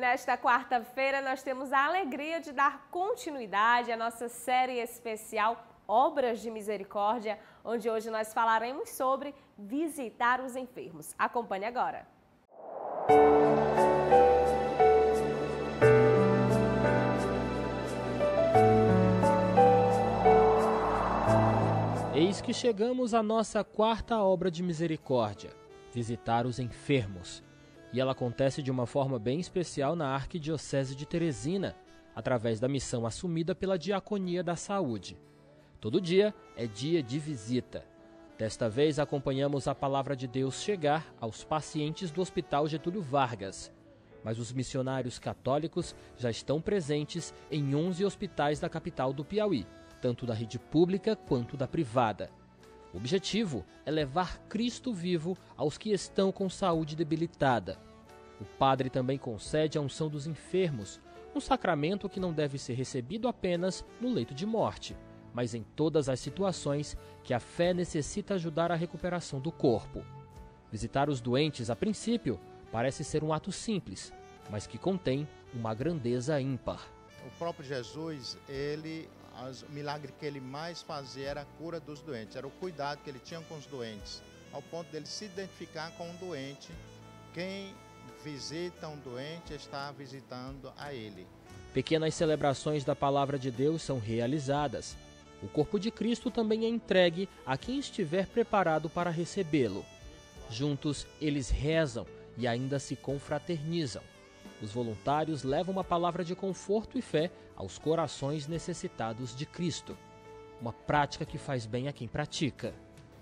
nesta quarta-feira nós temos a alegria de dar continuidade à nossa série especial Obras de Misericórdia, onde hoje nós falaremos sobre visitar os enfermos. Acompanhe agora. Eis que chegamos à nossa quarta obra de misericórdia, visitar os enfermos. E ela acontece de uma forma bem especial na Arquidiocese de Teresina, através da missão assumida pela Diaconia da Saúde. Todo dia é dia de visita. Desta vez acompanhamos a palavra de Deus chegar aos pacientes do Hospital Getúlio Vargas. Mas os missionários católicos já estão presentes em 11 hospitais da capital do Piauí, tanto da rede pública quanto da privada. O objetivo é levar Cristo vivo aos que estão com saúde debilitada. O padre também concede a unção dos enfermos, um sacramento que não deve ser recebido apenas no leito de morte, mas em todas as situações que a fé necessita ajudar a recuperação do corpo. Visitar os doentes, a princípio, parece ser um ato simples, mas que contém uma grandeza ímpar. O próprio Jesus, ele o milagre que ele mais fazia era a cura dos doentes, era o cuidado que ele tinha com os doentes, ao ponto dele se identificar com um doente. Quem visita um doente está visitando a ele. Pequenas celebrações da palavra de Deus são realizadas. O corpo de Cristo também é entregue a quem estiver preparado para recebê-lo. Juntos, eles rezam e ainda se confraternizam. Os voluntários levam uma palavra de conforto e fé aos corações necessitados de Cristo. Uma prática que faz bem a quem pratica.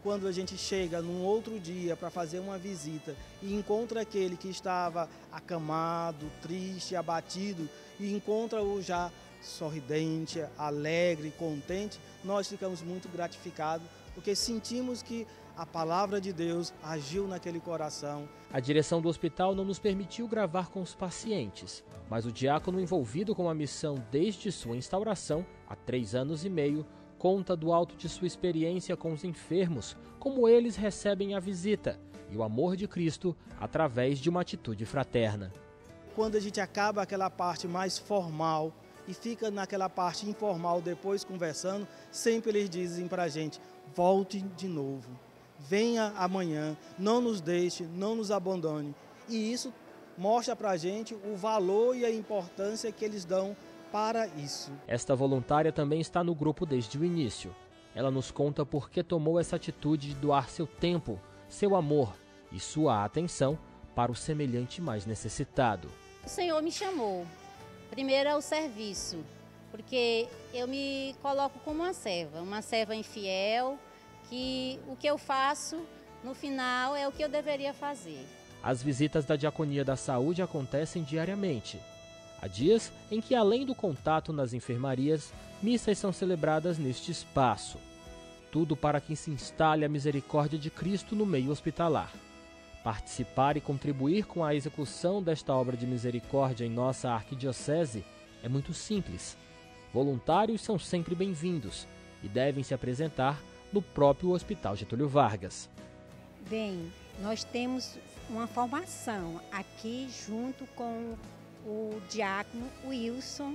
Quando a gente chega num outro dia para fazer uma visita e encontra aquele que estava acamado, triste, abatido, e encontra-o já sorridente, alegre, contente, nós ficamos muito gratificados, porque sentimos que a palavra de Deus agiu naquele coração. A direção do hospital não nos permitiu gravar com os pacientes, mas o diácono envolvido com a missão desde sua instauração, há três anos e meio, conta do alto de sua experiência com os enfermos, como eles recebem a visita e o amor de Cristo através de uma atitude fraterna. Quando a gente acaba aquela parte mais formal e fica naquela parte informal depois conversando, sempre eles dizem para a gente: volte de novo venha amanhã, não nos deixe, não nos abandone. E isso mostra para a gente o valor e a importância que eles dão para isso. Esta voluntária também está no grupo desde o início. Ela nos conta por que tomou essa atitude de doar seu tempo, seu amor e sua atenção para o semelhante mais necessitado. O Senhor me chamou, primeiro ao serviço, porque eu me coloco como uma serva, uma serva infiel, que o que eu faço no final é o que eu deveria fazer. As visitas da Diaconia da Saúde acontecem diariamente. Há dias em que, além do contato nas enfermarias, missas são celebradas neste espaço. Tudo para que se instale a misericórdia de Cristo no meio hospitalar. Participar e contribuir com a execução desta obra de misericórdia em nossa arquidiocese é muito simples. Voluntários são sempre bem-vindos e devem se apresentar no próprio Hospital Getúlio Vargas. Bem, nós temos uma formação aqui junto com o diácono Wilson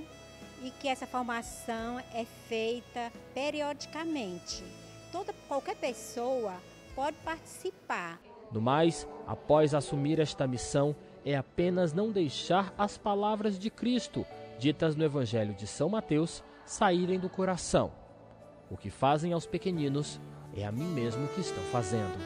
e que essa formação é feita periodicamente. Toda qualquer pessoa pode participar. No mais, após assumir esta missão, é apenas não deixar as palavras de Cristo, ditas no Evangelho de São Mateus, saírem do coração o que fazem aos pequeninos é a mim mesmo que estão fazendo.